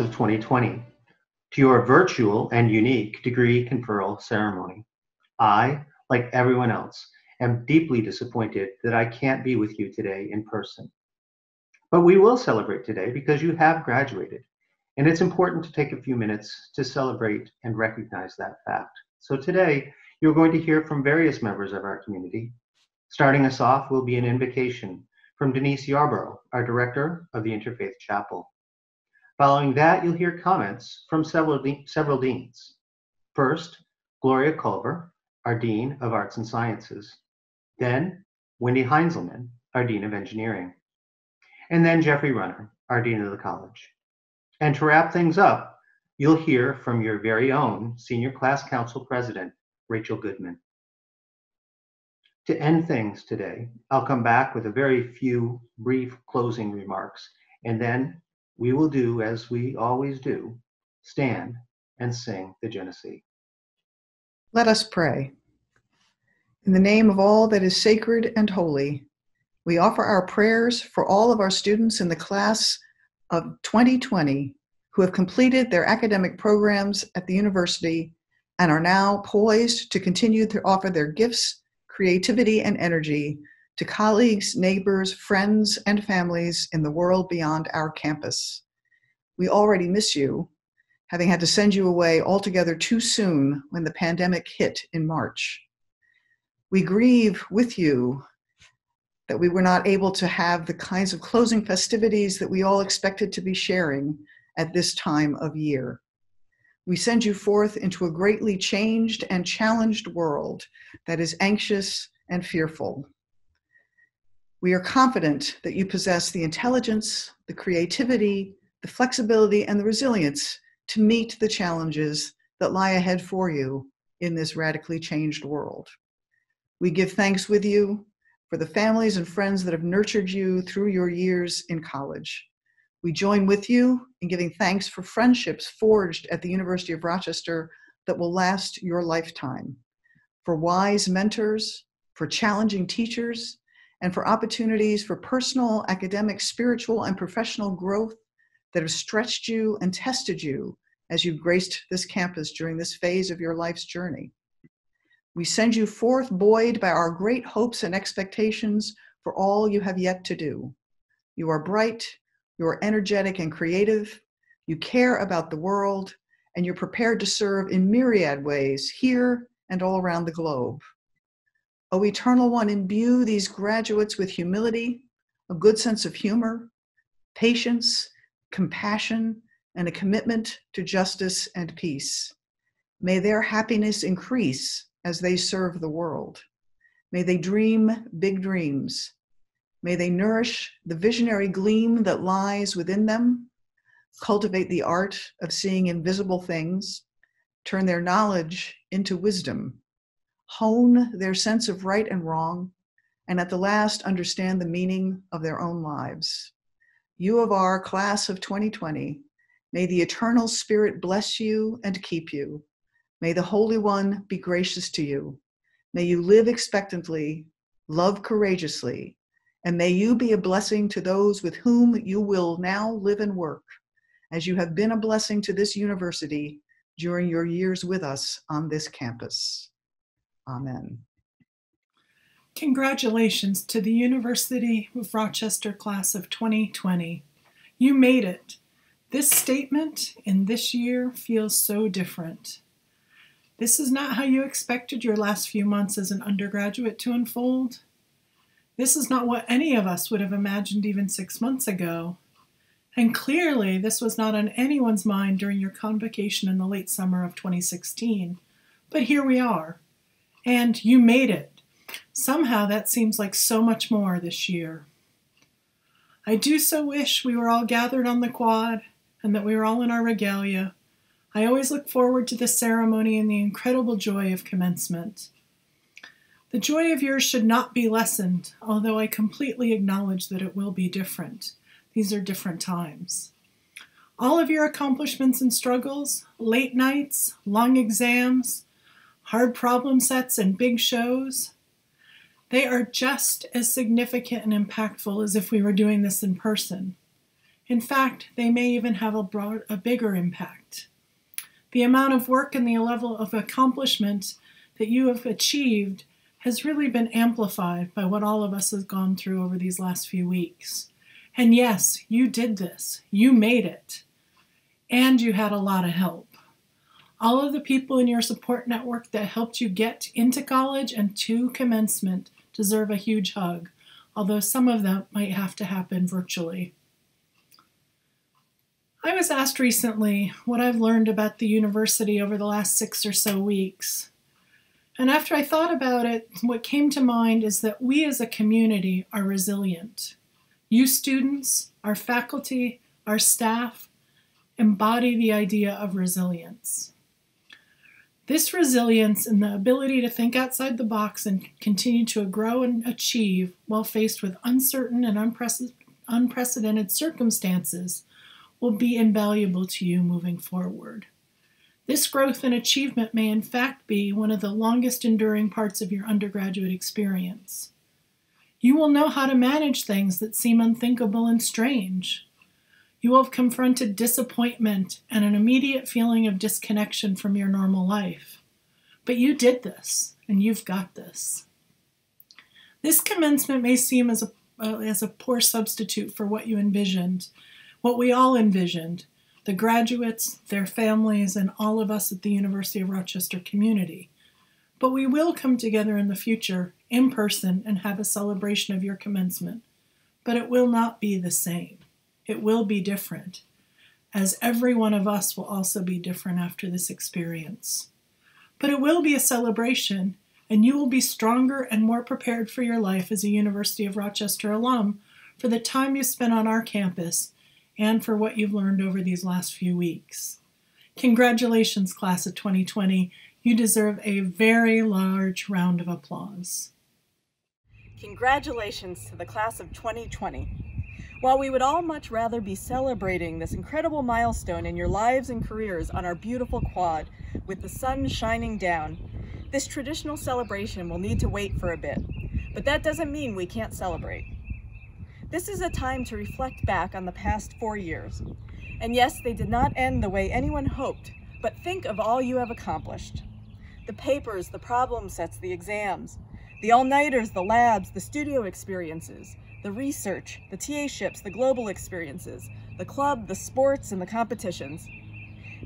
Of 2020, to your virtual and unique degree conferral ceremony. I, like everyone else, am deeply disappointed that I can't be with you today in person. But we will celebrate today because you have graduated, and it's important to take a few minutes to celebrate and recognize that fact. So today, you're going to hear from various members of our community. Starting us off will be an invocation from Denise Yarbrough, our director of the Interfaith Chapel. Following that, you'll hear comments from several, de- several deans. First, Gloria Culver, our Dean of Arts and Sciences. Then, Wendy Heinzelman, our Dean of Engineering. And then Jeffrey Runner, our Dean of the College. And to wrap things up, you'll hear from your very own Senior Class Council President, Rachel Goodman. To end things today, I'll come back with a very few brief closing remarks, and then we will do as we always do stand and sing the Genesee. Let us pray. In the name of all that is sacred and holy, we offer our prayers for all of our students in the class of 2020 who have completed their academic programs at the university and are now poised to continue to offer their gifts, creativity, and energy to colleagues, neighbors, friends, and families in the world beyond our campus. We already miss you, having had to send you away altogether too soon when the pandemic hit in March. We grieve with you that we were not able to have the kinds of closing festivities that we all expected to be sharing at this time of year. We send you forth into a greatly changed and challenged world that is anxious and fearful. We are confident that you possess the intelligence, the creativity, the flexibility, and the resilience to meet the challenges that lie ahead for you in this radically changed world. We give thanks with you for the families and friends that have nurtured you through your years in college. We join with you in giving thanks for friendships forged at the University of Rochester that will last your lifetime, for wise mentors, for challenging teachers, and for opportunities for personal, academic, spiritual, and professional growth that have stretched you and tested you as you've graced this campus during this phase of your life's journey. We send you forth buoyed by our great hopes and expectations for all you have yet to do. You are bright, you are energetic and creative, you care about the world, and you're prepared to serve in myriad ways here and all around the globe. O Eternal One, imbue these graduates with humility, a good sense of humor, patience, compassion, and a commitment to justice and peace. May their happiness increase as they serve the world. May they dream big dreams. May they nourish the visionary gleam that lies within them, cultivate the art of seeing invisible things, turn their knowledge into wisdom hone their sense of right and wrong, and at the last understand the meaning of their own lives. U of R, class of 2020, may the eternal Spirit bless you and keep you. May the Holy One be gracious to you. May you live expectantly, love courageously, and may you be a blessing to those with whom you will now live and work, as you have been a blessing to this university during your years with us on this campus. Amen. Congratulations to the University of Rochester class of 2020. You made it. This statement in this year feels so different. This is not how you expected your last few months as an undergraduate to unfold. This is not what any of us would have imagined even six months ago. And clearly, this was not on anyone's mind during your convocation in the late summer of 2016. But here we are. And you made it. Somehow that seems like so much more this year. I do so wish we were all gathered on the quad and that we were all in our regalia. I always look forward to the ceremony and the incredible joy of commencement. The joy of yours should not be lessened, although I completely acknowledge that it will be different. These are different times. All of your accomplishments and struggles, late nights, long exams, hard problem sets, and big shows, they are just as significant and impactful as if we were doing this in person. In fact, they may even have a, broad, a bigger impact. The amount of work and the level of accomplishment that you have achieved has really been amplified by what all of us have gone through over these last few weeks. And yes, you did this. You made it. And you had a lot of help. All of the people in your support network that helped you get into college and to commencement deserve a huge hug, although some of them might have to happen virtually. I was asked recently what I've learned about the university over the last six or so weeks. And after I thought about it, what came to mind is that we as a community are resilient. You students, our faculty, our staff embody the idea of resilience. This resilience and the ability to think outside the box and continue to grow and achieve while faced with uncertain and unprecedented circumstances will be invaluable to you moving forward. This growth and achievement may, in fact, be one of the longest enduring parts of your undergraduate experience. You will know how to manage things that seem unthinkable and strange. You will have confronted disappointment and an immediate feeling of disconnection from your normal life. But you did this, and you've got this. This commencement may seem as a, uh, as a poor substitute for what you envisioned, what we all envisioned the graduates, their families, and all of us at the University of Rochester community. But we will come together in the future in person and have a celebration of your commencement. But it will not be the same. It will be different, as every one of us will also be different after this experience. But it will be a celebration, and you will be stronger and more prepared for your life as a University of Rochester alum for the time you spent on our campus and for what you've learned over these last few weeks. Congratulations, class of 2020. You deserve a very large round of applause. Congratulations to the class of 2020. While we would all much rather be celebrating this incredible milestone in your lives and careers on our beautiful quad with the sun shining down, this traditional celebration will need to wait for a bit. But that doesn't mean we can't celebrate. This is a time to reflect back on the past four years. And yes, they did not end the way anyone hoped, but think of all you have accomplished. The papers, the problem sets, the exams, the all-nighters, the labs, the studio experiences, the research, the TA ships, the global experiences, the club, the sports, and the competitions.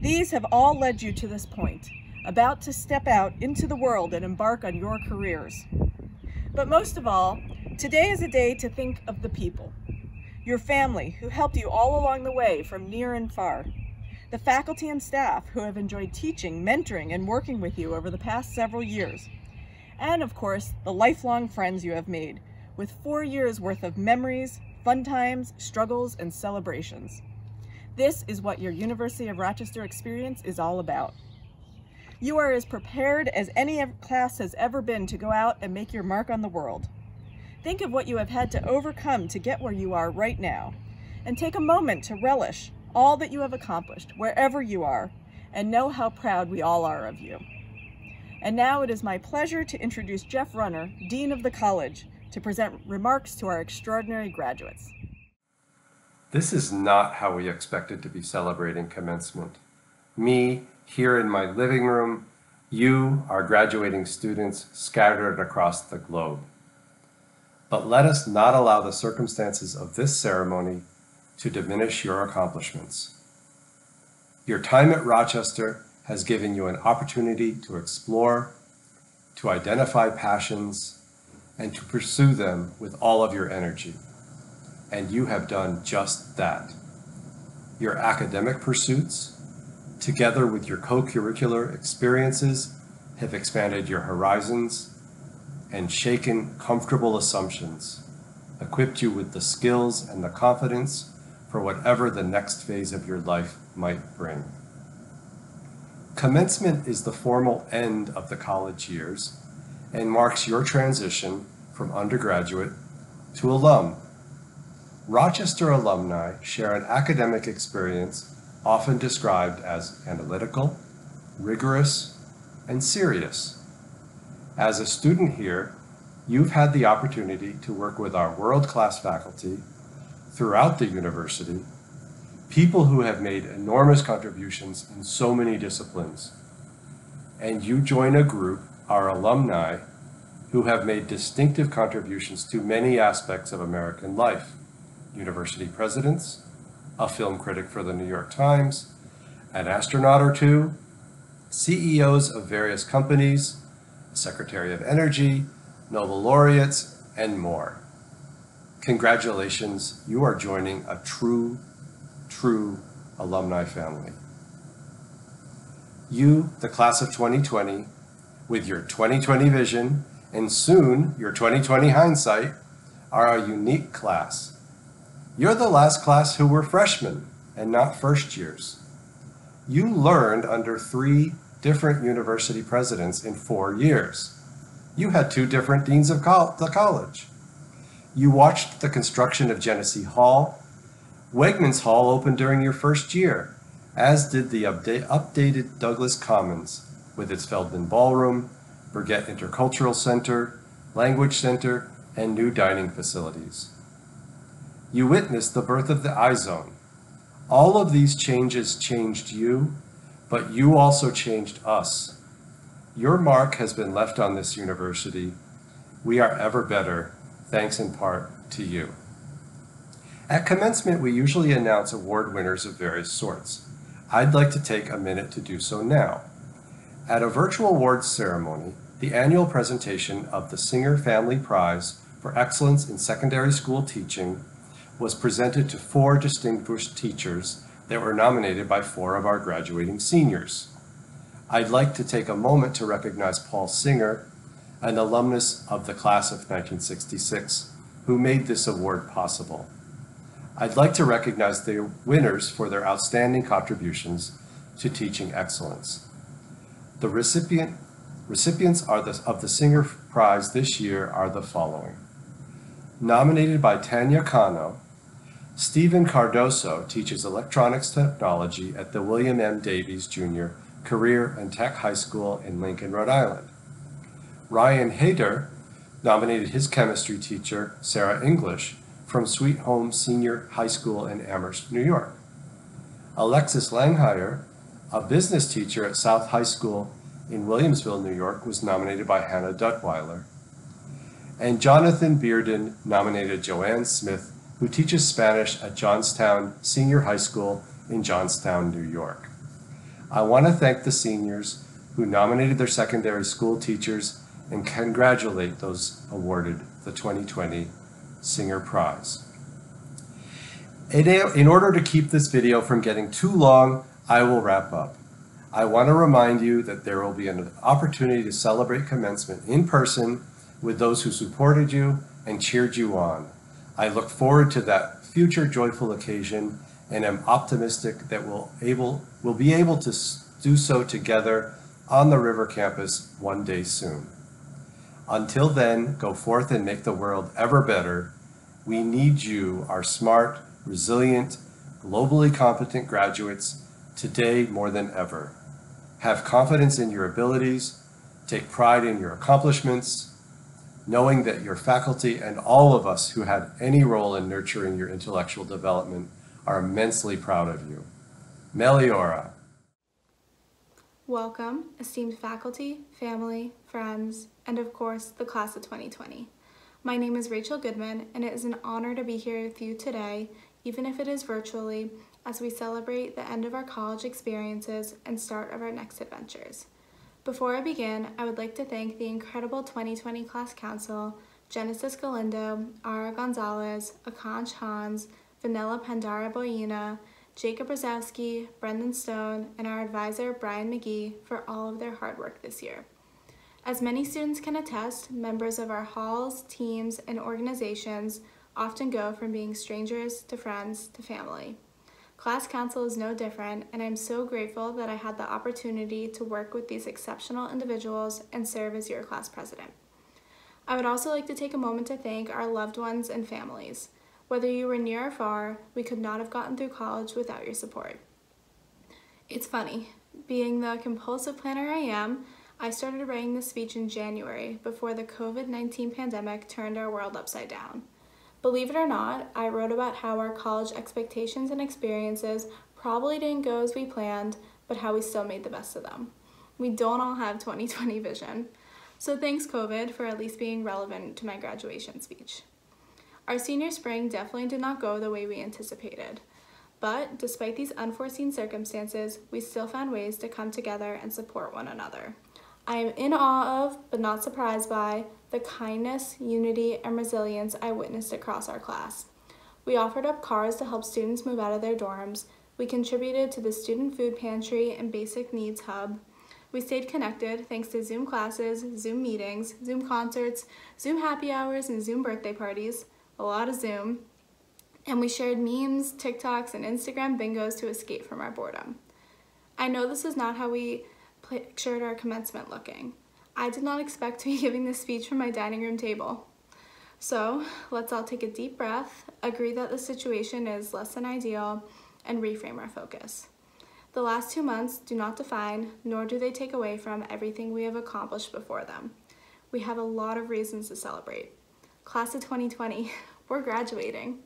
These have all led you to this point, about to step out into the world and embark on your careers. But most of all, Today is a day to think of the people, your family who helped you all along the way from near and far, the faculty and staff who have enjoyed teaching, mentoring, and working with you over the past several years, and of course, the lifelong friends you have made with four years worth of memories, fun times, struggles, and celebrations. This is what your University of Rochester experience is all about. You are as prepared as any class has ever been to go out and make your mark on the world. Think of what you have had to overcome to get where you are right now, and take a moment to relish all that you have accomplished, wherever you are, and know how proud we all are of you. And now it is my pleasure to introduce Jeff Runner, Dean of the College, to present remarks to our extraordinary graduates. This is not how we expected to be celebrating commencement. Me, here in my living room, you, our graduating students, scattered across the globe. But let us not allow the circumstances of this ceremony to diminish your accomplishments. Your time at Rochester has given you an opportunity to explore, to identify passions, and to pursue them with all of your energy. And you have done just that. Your academic pursuits, together with your co-curricular experiences, have expanded your horizons and shaken comfortable assumptions, equipped you with the skills and the confidence for whatever the next phase of your life might bring. Commencement is the formal end of the college years and marks your transition from undergraduate to alum. Rochester alumni share an academic experience often described as analytical, rigorous, and serious. As a student here, you've had the opportunity to work with our world-class faculty throughout the university people who have made enormous contributions in so many disciplines. And you join a group, our alumni, who have made distinctive contributions to many aspects of American life. University presidents, a film critic for the New York Times, an astronaut or two, CEOs of various companies, Secretary of Energy, Nobel laureates, and more. Congratulations, you are joining a true, true alumni family. You, the class of 2020, with your 2020 vision and soon your 2020 hindsight, are a unique class. You're the last class who were freshmen and not first years. You learned under three different university presidents in four years. You had two different deans of the college. You watched the construction of Genesee Hall. Wegmans Hall opened during your first year, as did the upda- updated Douglas Commons with its Feldman Ballroom, Burgett Intercultural Center, Language Center, and new dining facilities. You witnessed the birth of the iZone. All of these changes changed you, but you also changed us. Your mark has been left on this university. We are ever better, thanks in part to you. At commencement, we usually announce award winners of various sorts. I'd like to take a minute to do so now. At a virtual awards ceremony, the annual presentation of the Singer Family Prize for Excellence in Secondary School Teaching was presented to four distinguished teachers that were nominated by four of our graduating seniors. I'd like to take a moment to recognize Paul Singer, an alumnus of the class of 1966, who made this award possible. I'd like to recognize the winners for their outstanding contributions to teaching excellence. The recipient, recipients the, of the Singer Prize this year are the following. Nominated by Tanya Cano, Stephen Cardoso teaches electronics technology at the William M. Davies Jr. Career and Tech High School in Lincoln, Rhode Island. Ryan Hayter nominated his chemistry teacher, Sarah English, from Sweet Home Senior High School in Amherst, New York. Alexis Langheyer, a business teacher at South High School in Williamsville, New York, was nominated by Hannah Duttweiler. And Jonathan Bearden nominated Joanne Smith, who teaches Spanish at Johnstown Senior High School in Johnstown, New York. I want to thank the seniors who nominated their secondary school teachers and congratulate those awarded the 2020 Singer Prize. In order to keep this video from getting too long, I will wrap up. I want to remind you that there will be an opportunity to celebrate commencement in person with those who supported you and cheered you on. I look forward to that future joyful occasion and am optimistic that we'll, able, we'll be able to do so together on the River campus one day soon. Until then, go forth and make the world ever better. We need you, our smart, resilient, globally competent graduates, today more than ever. Have confidence in your abilities, take pride in your accomplishments, knowing that your faculty and all of us who had any role in nurturing your intellectual development are immensely proud of you. Meliora. Welcome, esteemed faculty, family, friends, and of course, the class of 2020. My name is Rachel Goodman, and it is an honor to be here with you today, even if it is virtually, as we celebrate the end of our college experiences and start of our next adventures. Before I begin, I would like to thank the incredible 2020 Class Council, Genesis Galindo, Ara Gonzalez, Akansh Hans, Vanilla Pandara Boyina, Jacob Brzezowski, Brendan Stone, and our advisor Brian McGee for all of their hard work this year. As many students can attest, members of our halls, teams, and organizations often go from being strangers to friends to family. Class Council is no different, and I'm so grateful that I had the opportunity to work with these exceptional individuals and serve as your class president. I would also like to take a moment to thank our loved ones and families. Whether you were near or far, we could not have gotten through college without your support. It's funny, being the compulsive planner I am, I started writing this speech in January before the COVID 19 pandemic turned our world upside down. Believe it or not, I wrote about how our college expectations and experiences probably didn't go as we planned, but how we still made the best of them. We don't all have 2020 vision. So thanks, COVID, for at least being relevant to my graduation speech. Our senior spring definitely did not go the way we anticipated. But despite these unforeseen circumstances, we still found ways to come together and support one another. I am in awe of, but not surprised by, the kindness, unity, and resilience I witnessed across our class. We offered up cars to help students move out of their dorms. We contributed to the student food pantry and basic needs hub. We stayed connected thanks to Zoom classes, Zoom meetings, Zoom concerts, Zoom happy hours, and Zoom birthday parties. A lot of Zoom. And we shared memes, TikToks, and Instagram bingos to escape from our boredom. I know this is not how we pictured our commencement looking. I did not expect to be giving this speech from my dining room table. So let's all take a deep breath, agree that the situation is less than ideal, and reframe our focus. The last two months do not define, nor do they take away from everything we have accomplished before them. We have a lot of reasons to celebrate. Class of 2020, we're graduating.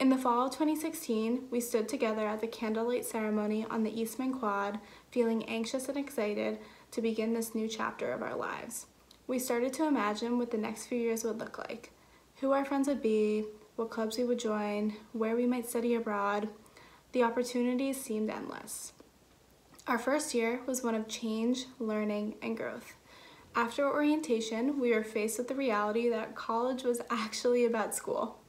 In the fall of 2016, we stood together at the candlelight ceremony on the Eastman Quad, feeling anxious and excited to begin this new chapter of our lives. We started to imagine what the next few years would look like, who our friends would be, what clubs we would join, where we might study abroad. The opportunities seemed endless. Our first year was one of change, learning, and growth. After orientation, we were faced with the reality that college was actually about school.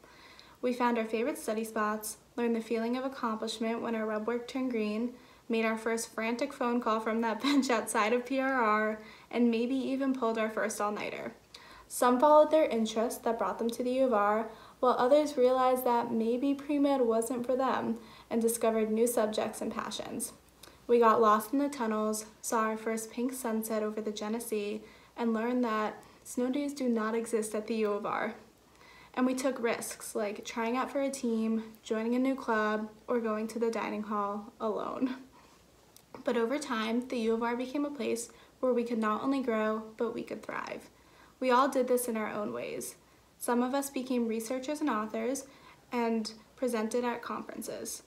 We found our favorite study spots, learned the feeling of accomplishment when our rub work turned green, made our first frantic phone call from that bench outside of PRR, and maybe even pulled our first all-nighter. Some followed their interest that brought them to the U of R, while others realized that maybe pre-med wasn't for them and discovered new subjects and passions. We got lost in the tunnels, saw our first pink sunset over the Genesee, and learned that snow days do not exist at the U of R. And we took risks like trying out for a team, joining a new club, or going to the dining hall alone. But over time, the U of R became a place where we could not only grow, but we could thrive. We all did this in our own ways. Some of us became researchers and authors and presented at conferences.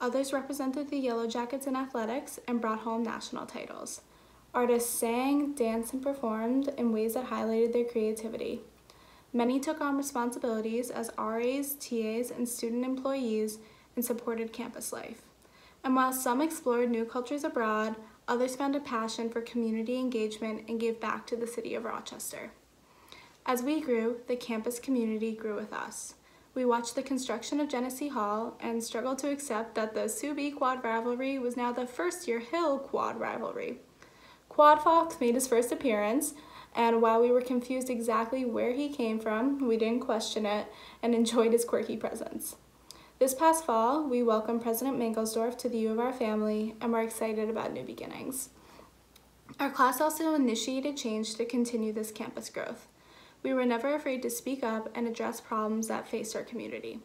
Others represented the Yellow Jackets in athletics and brought home national titles. Artists sang, danced, and performed in ways that highlighted their creativity. Many took on responsibilities as RAs, TAs, and student employees and supported campus life. And while some explored new cultures abroad, others found a passion for community engagement and gave back to the city of Rochester. As we grew, the campus community grew with us. We watched the construction of Genesee Hall and struggled to accept that the Bee Quad rivalry was now the first year Hill Quad rivalry. Quad Fox made his first appearance, and while we were confused exactly where he came from, we didn't question it and enjoyed his quirky presence. This past fall, we welcomed President Mangelsdorf to the U of R family and we're excited about new beginnings. Our class also initiated change to continue this campus growth. We were never afraid to speak up and address problems that faced our community.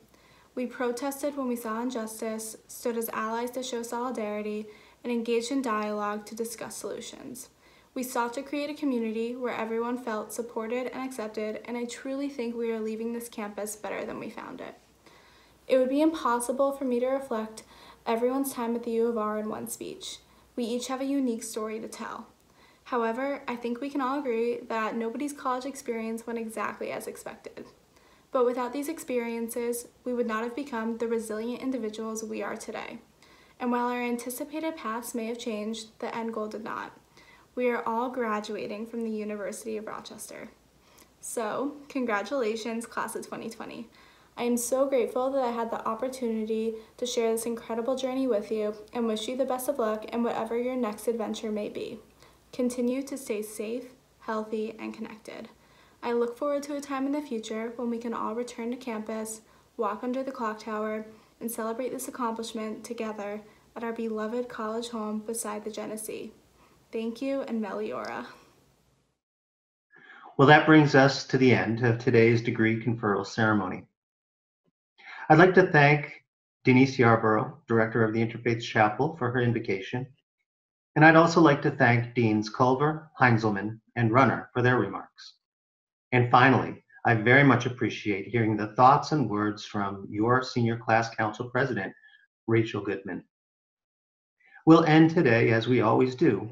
We protested when we saw injustice, stood as allies to show solidarity, and engaged in dialogue to discuss solutions. We sought to create a community where everyone felt supported and accepted, and I truly think we are leaving this campus better than we found it. It would be impossible for me to reflect everyone's time at the U of R in one speech. We each have a unique story to tell. However, I think we can all agree that nobody's college experience went exactly as expected. But without these experiences, we would not have become the resilient individuals we are today. And while our anticipated paths may have changed, the end goal did not. We are all graduating from the University of Rochester. So, congratulations, class of 2020. I am so grateful that I had the opportunity to share this incredible journey with you and wish you the best of luck in whatever your next adventure may be. Continue to stay safe, healthy, and connected. I look forward to a time in the future when we can all return to campus, walk under the clock tower, and celebrate this accomplishment together at our beloved college home beside the Genesee. Thank you and Meliora. Well, that brings us to the end of today's degree conferral ceremony. I'd like to thank Denise Yarbrough, Director of the Interfaith Chapel, for her invocation. And I'd also like to thank Deans Culver, Heinzelman, and Runner for their remarks. And finally, I very much appreciate hearing the thoughts and words from your senior class council president, Rachel Goodman. We'll end today as we always do.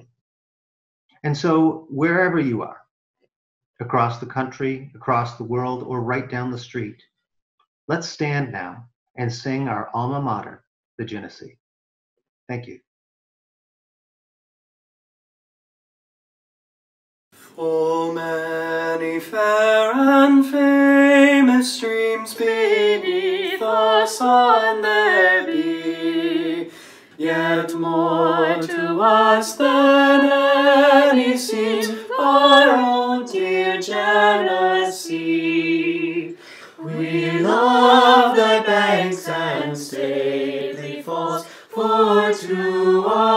And so, wherever you are, across the country, across the world, or right down the street, Let's stand now and sing our alma mater, the Genesee. Thank you. Oh, many fair and famous streams beneath the sun there be, yet more to us than any seems our own dear Genesee. We love thy banks and stately falls, for to us.